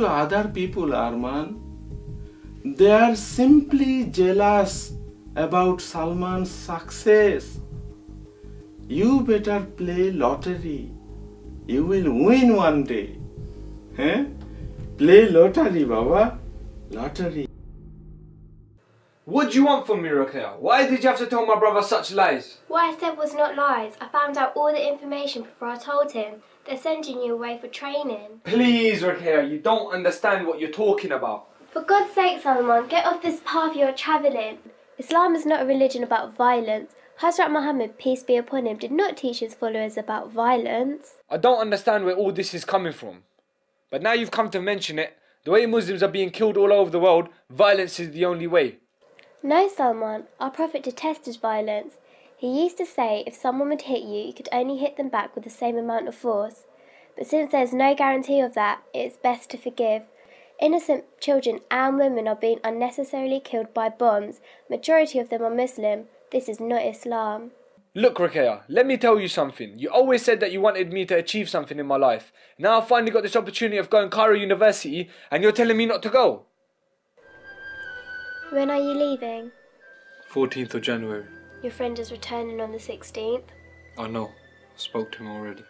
to other people, Arman. They are simply jealous about Salman's success. You better play lottery. You will win one day. Eh? Play lottery, Baba. Lottery. What do you want from me, Rukia? Why did you have to tell my brother such lies? What I said was not lies. I found out all the information before I told him. They're sending you away for training. Please, Rukia, you don't understand what you're talking about. For God's sake, Salman, get off this path you're travelling. Islam is not a religion about violence. Hazrat Muhammad, peace be upon him, did not teach his followers about violence. I don't understand where all this is coming from. But now you've come to mention it, the way Muslims are being killed all over the world, violence is the only way. No, Salman, our Prophet detested violence. He used to say if someone would hit you, you could only hit them back with the same amount of force. But since there's no guarantee of that, it is best to forgive. Innocent children and women are being unnecessarily killed by bombs. Majority of them are Muslim. This is not Islam. Look, Rukia, let me tell you something. You always said that you wanted me to achieve something in my life. Now I've finally got this opportunity of going Cairo University, and you're telling me not to go. When are you leaving? 14th of January. Your friend is returning on the 16th. I know. I spoke to him already.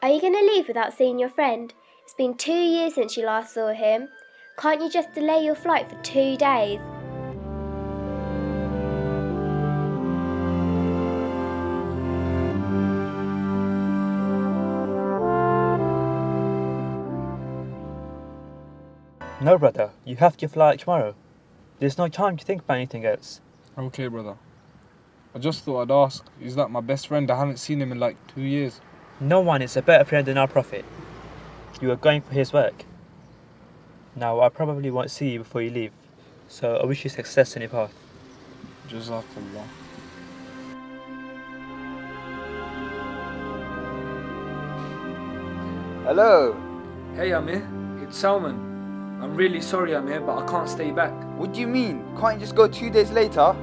Are you going to leave without seeing your friend? It's been two years since you last saw him. Can't you just delay your flight for two days? No, brother, you have to fly out tomorrow. There's no time to think about anything else. Okay, brother. I just thought I'd ask. He's like my best friend. I haven't seen him in like two years. No one is a better friend than our Prophet. You are going for his work. Now, I probably won't see you before you leave, so I wish you success in your path. Jazakallah. Hello. Hey, Amir. It's Salman. I'm really sorry, Amir, but I can't stay back. What do you mean? Can't you just go two days later?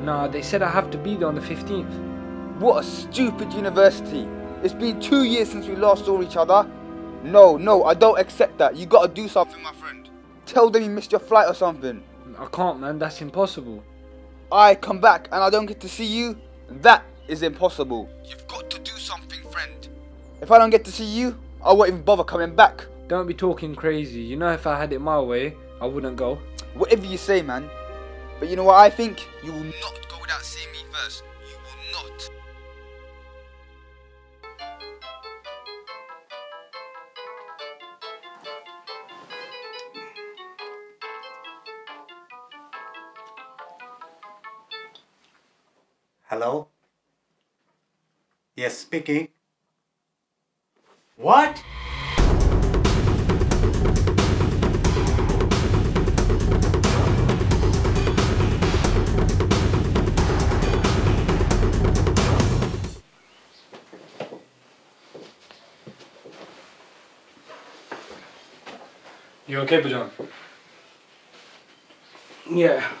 Nah, they said I have to be there on the 15th. What a stupid university. It's been two years since we last saw each other. No, no, I don't accept that. You gotta do something, my friend. Tell them you missed your flight or something. I can't, man. That's impossible. I come back and I don't get to see you. That is impossible. You've got to do something, friend. If I don't get to see you, I won't even bother coming back. Don't be talking crazy. You know, if I had it my way, I wouldn't go. Whatever you say, man. But you know what I think? You will not go without seeing me first. You will not. Hello? Yes, speaking. What? You okay, Bajan? Yeah.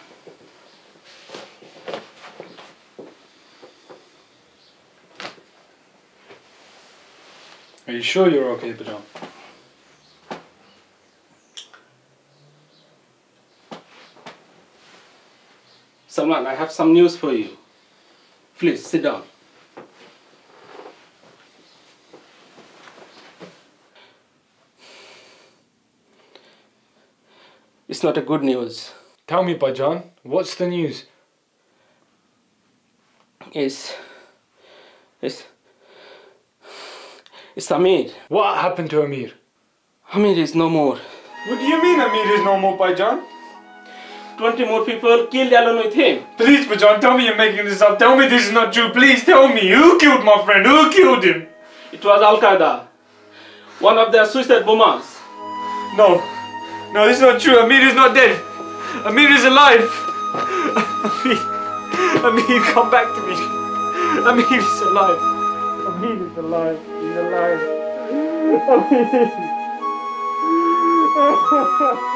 Are you sure you're okay, Bajan? Salman, I have some news for you. Please sit down. It's not a good news. Tell me, Bajan, what's the news? It's. It's. It's Amir. What happened to Amir? Amir is no more. What do you mean Amir is no more, Bajan? 20 more people killed along with him. Please, Bajan, tell me you're making this up. Tell me this is not true. Please tell me. Who killed my friend? Who killed him? It was Al Qaeda. One of their suicide bombers. No. No, this is not true. Amir is not dead. Amir is alive. Amir. Amir, come back to me. Amir is alive. Amir is alive. He's alive. Amir.